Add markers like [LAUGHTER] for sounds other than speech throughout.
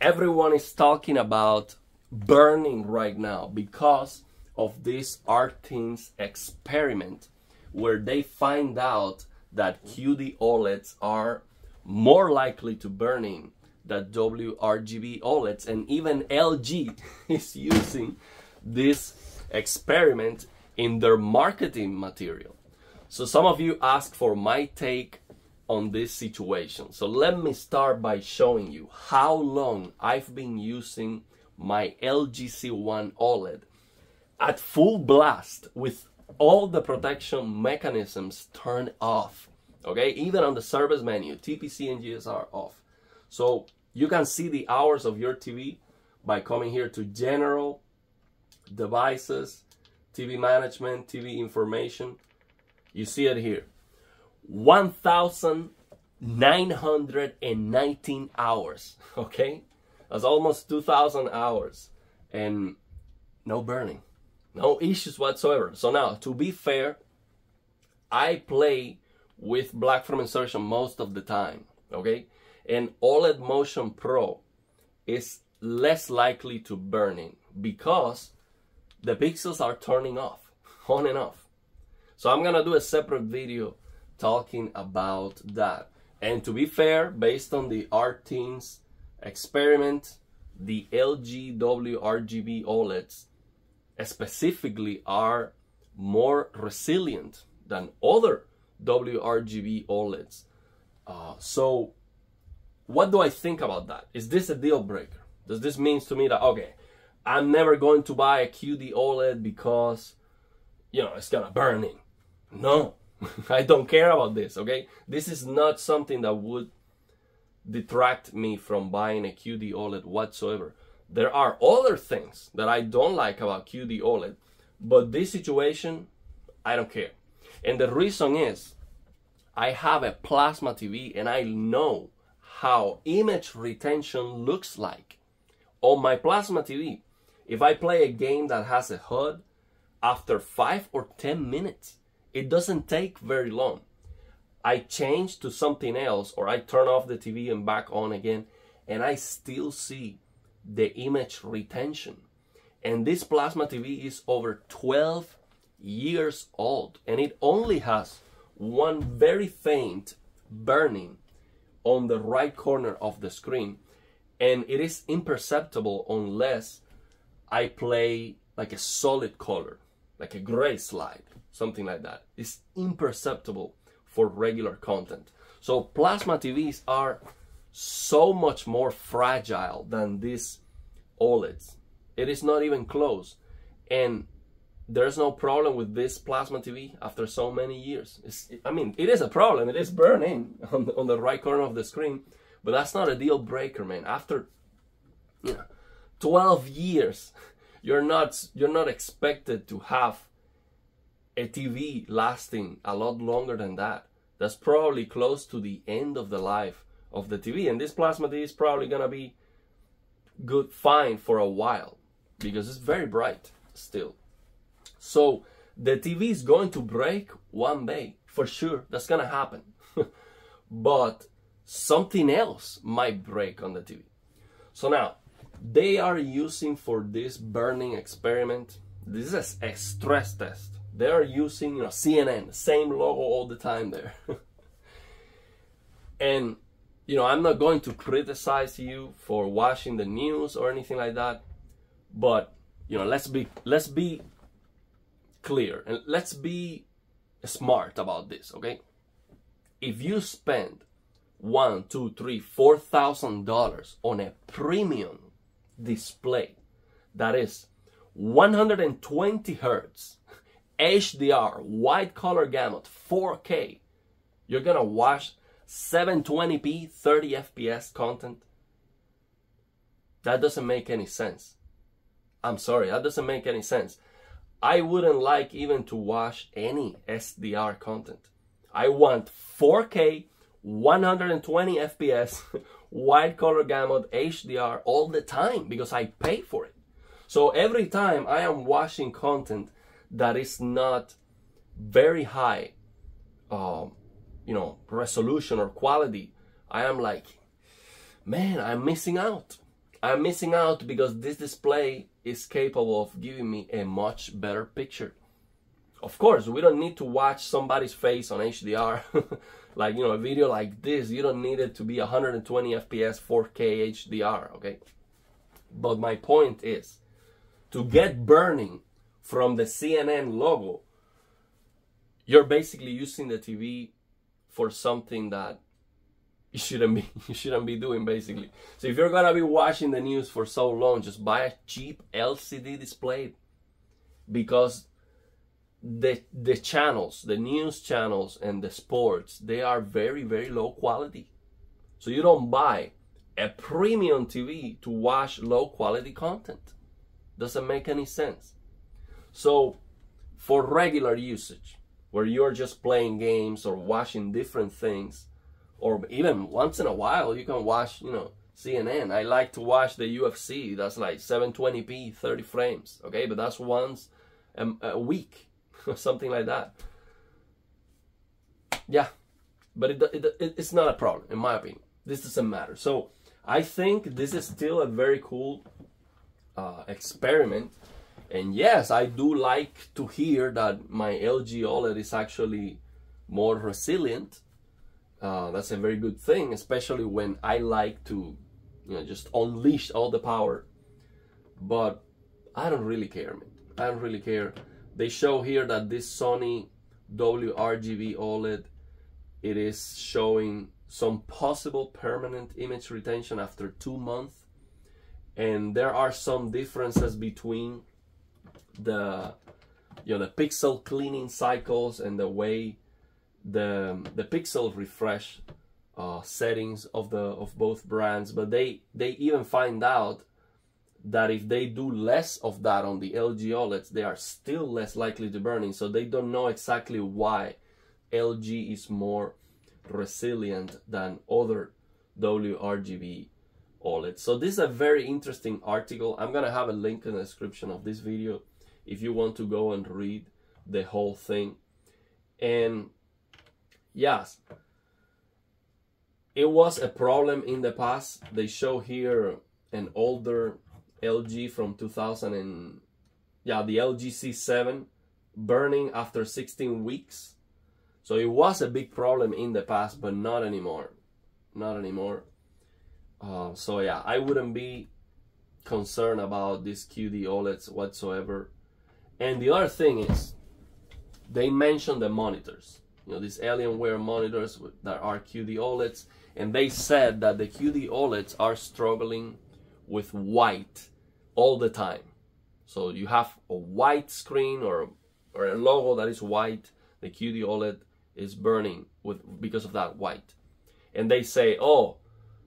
everyone is talking about burning right now because of this RTINGS experiment where they find out that QD OLEDs are more likely to burn in than WRGB OLEDs and even LG [LAUGHS] is using this experiment in their marketing material. So some of you asked for my take on this situation. So let me start by showing you how long I've been using my LG C1 OLED at full blast with all the protection mechanisms turned off. Okay, even on the service menu, TPC and GSR off. So you can see the hours of your TV by coming here to General, Devices, TV Management, TV Information. You see it here. 1,919 hours. [LAUGHS] Okay, that's almost 2,000 hours. And no burning. No issues whatsoever. So now, to be fair, I play with black frame insertion most of the time, okay? And OLED Motion Pro is less likely to burn in because the pixels are turning off, [LAUGHS] on and off. So I'm gonna do a separate video talking about that. And to be fair, based on the RTINGS experiment, the LG WRGB OLEDs specifically are more resilient than other WRGB OLEDs. Uh, so what do I think about that? Is this a deal breaker? Does this mean to me that, okay, I'm never going to buy a QD OLED because, you know, it's gonna burn in? No, [LAUGHS] I don't care about this, okay? This is not something that would detract me from buying a QD OLED whatsoever. There are other things that I don't like about QD OLED, but this situation, I don't care. And the reason is, I have a plasma TV and I know how image retention looks like. On my plasma TV, if I play a game that has a HUD, after 5 or 10 minutes, it doesn't take very long. I change to something else or I turn off the TV and back on again and I still see the image retention. And this plasma TV is over 12 years old and it only has one very faint burning on the right corner of the screen and it is imperceptible unless I play like a solid color, like a gray slide, something like that. It's imperceptible for regular content. So plasma TVs are so much more fragile than these OLEDs. It is not even close. And there's no problem with this plasma TV after so many years. I mean, it is a problem. It is burning [LAUGHS] on the, on the right corner of the screen, but that's not a deal breaker, man. After you know, 12 years, you're not you're not expected to have a TV lasting a lot longer than that. That's probably close to the end of the life of the TV, and this plasma TV is probably gonna be good fine for a while because it's very bright still. So the TV is going to break one day for sure. That's gonna happen. [LAUGHS] but something else might break on the TV. So now they are using for this burning experiment. This is a stress test. They are using you know CNN, same logo all the time there. [LAUGHS] and you know, I'm not going to criticize you for watching the news or anything like that, but you know, let's be let's be clear and let's be smart about this, okay? If you spend one, two, three, four thousand dollars on a premium display. That is 120 hertz, HDR, wide color gamut, 4K, you're gonna watch 720p 30 fps content. That doesn't make any sense. I'm sorry that doesn't make any sense. I wouldn't like even to watch any sdr content. I want 4k 120 fps wide color gamut hdr all the time because i pay for it so every time i am watching content that is not very high um, you know, resolution or quality, I am like, man, I'm missing out. I'm missing out because this display is capable of giving me a much better picture. Of course, we don't need to watch somebody's face on HDR. [LAUGHS] like, you know, a video like this, you don't need it to be 120 FPS 4K HDR, okay? But my point is to get burning from the CNN logo, you're basically using the TV for something that you shouldn't be [LAUGHS] you shouldn't be doing basically. So if you're gonna be watching the news for so long, just buy a cheap LCD display because the the channels, the news channels and the sports, they are very very low quality. So you don't buy a premium TV to watch low quality content. Doesn't make any sense. So for regular usage, where you're just playing games or watching different things, or even once in a while you can watch, you know, CNN. I like to watch the UFC. That's like 720p, 30 frames. Okay, but that's once a, a week [LAUGHS] or something like that. Yeah, but it, it, it, it's not a problem in my opinion. This doesn't matter. So I think this is still a very cool uh, experiment. And yes, I do like to hear that my LG OLED is actually more resilient. Uh, that's a very good thing, especially when I like to, you know, just unleash all the power. But I don't really care, man. I don't really care. They show here that this Sony WRGB OLED, it is showing some possible permanent image retention after two months. And there are some differences between the you know the pixel cleaning cycles and the way the the pixel refresh uh, settings of the of both brands but they they even find out that if they do less of that on the LG OLEDs they are still less likely to burning so they don't know exactly why LG is more resilient than other WRGB OLEDs. So this is a very interesting article. I'm gonna have a link in the description of this video if you want to go and read the whole thing. And yes, it was a problem in the past. They show here an older LG from 2000 and yeah, the LG C7 burning after 16 weeks. So it was a big problem in the past, but not anymore. Not anymore. Uh, so yeah, I wouldn't be concerned about these QD OLEDs whatsoever. And the other thing is, they mentioned the monitors. You know, these Alienware monitors that are QD OLEDs, and they said that the QD OLEDs are struggling with white all the time. So you have a white screen or or a logo that is white, the QD OLED is burning with because of that white. And they say, oh,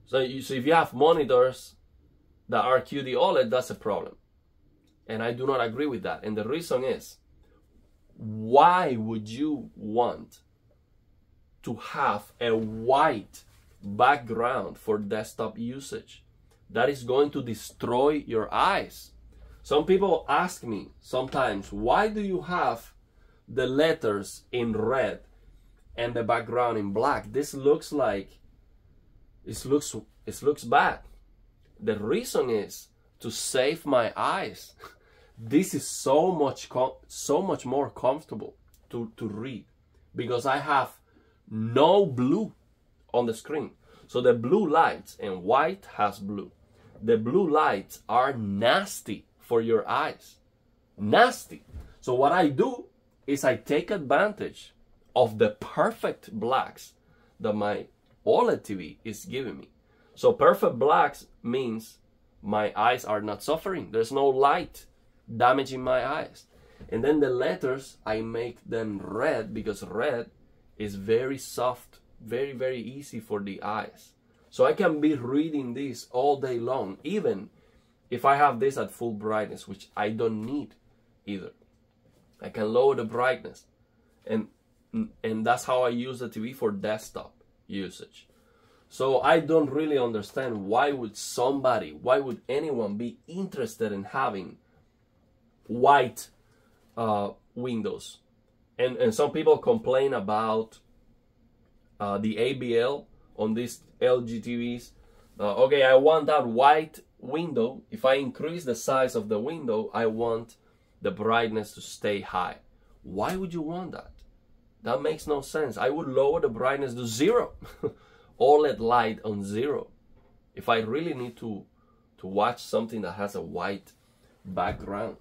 so, you, so if you have monitors that are QD OLED, that's a problem. And I do not agree with that. And the reason is, why would you want to have a white background for desktop usage? That is going to destroy your eyes. Some people ask me sometimes, why do you have the letters in red and the background in black? This looks like it looks it looks bad. The reason is to save my eyes. [LAUGHS] this is so much so much more comfortable to, to read because I have no blue on the screen. So the blue lights and white has blue. The blue lights are nasty for your eyes. Nasty. So what I do is I take advantage of the perfect blacks that my OLED TV is giving me. So perfect blacks means my eyes are not suffering. There's no light damaging my eyes. And then the letters, I make them red because red is very soft, very, very easy for the eyes. So I can be reading this all day long, even if I have this at full brightness, which I don't need either. I can lower the brightness. And, and that's how I use the TV for desktop usage. So I don't really understand why would somebody, why would anyone be interested in having white uh, windows? And, and some people complain about uh, the ABL on these LG TVs. Uh, okay, I want that white window, if I increase the size of the window, I want the brightness to stay high. Why would you want that? That makes no sense. I would lower the brightness to zero. [LAUGHS] OLED light on zero. If I really need to to watch something that has a white background.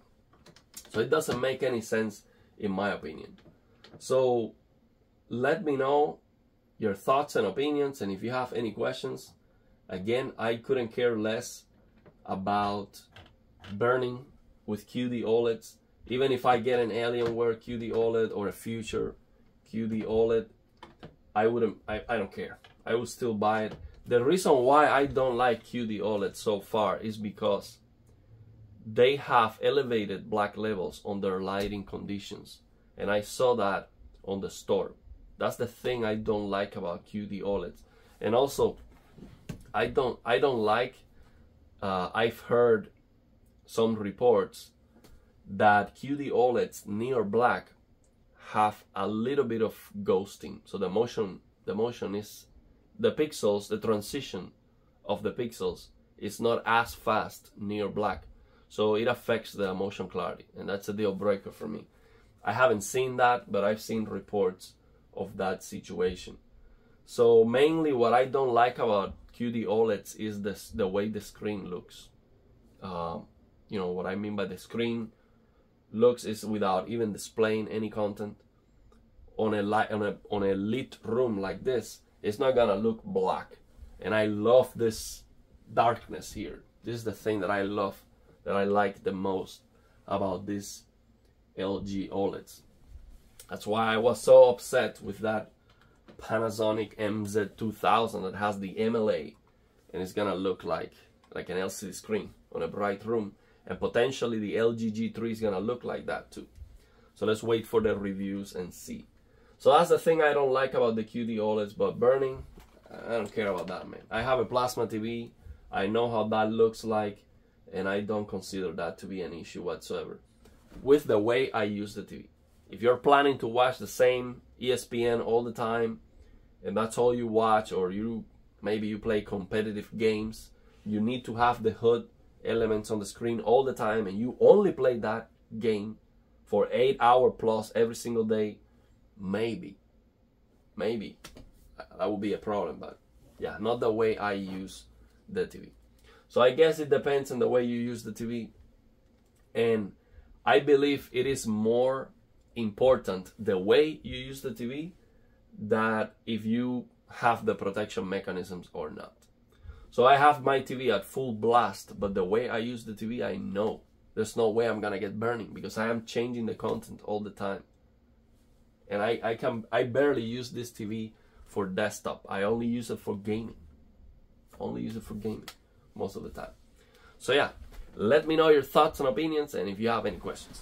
So it doesn't make any sense in my opinion. So let me know your thoughts and opinions and if you have any questions. Again, I couldn't care less about burning with QD OLEDs. Even if I get an Alienware QD OLED or a future QD OLED, I wouldn't, I, I don't care. I would still buy it. The reason why I don't like QD OLED so far is because they have elevated black levels on their lighting conditions. And I saw that on the store. That's the thing I don't like about QD OLEDs. And also, I don't I don't like. Uh, I've heard some reports that QD OLEDs near black have a little bit of ghosting. So the motion the motion is the pixels, the transition of the pixels is not as fast near black. So it affects the motion clarity and that's a deal breaker for me. I haven't seen that, but I've seen reports of that situation. So mainly what I don't like about QD OLEDs is this, the way the screen looks. Um, you know what I mean by the screen looks is without even displaying any content on a light on a on a lit room like this it's not gonna look black and I love this darkness here this is the thing that I love that I like the most about this LG OLEDs that's why I was so upset with that Panasonic MZ2000 that has the MLA and it's gonna look like like an LCD screen on a bright room and potentially the LG G3 is gonna look like that too. So let's wait for the reviews and see. So that's the thing I don't like about the QD OLEDs but burning I don't care about that man. I have a plasma TV I know how that looks like and I don't consider that to be an issue whatsoever with the way I use the TV if you're planning to watch the same ESPN all the time and that's all you watch or you maybe you play competitive games you need to have the HUD elements on the screen all the time and you only play that game for 8 hour plus every single day maybe. Maybe. That would be a problem but yeah not the way I use the TV so I guess it depends on the way you use the TV and I believe it is more important the way you use the TV that if you have the protection mechanisms or not. So I have my TV at full blast, but the way I use the TV, I know there's no way I'm gonna get burning because I am changing the content all the time. And I, I can I barely use this TV for desktop. I only use it for gaming. Only use it for gaming most of the time. So yeah, let me know your thoughts and opinions and if you have any questions.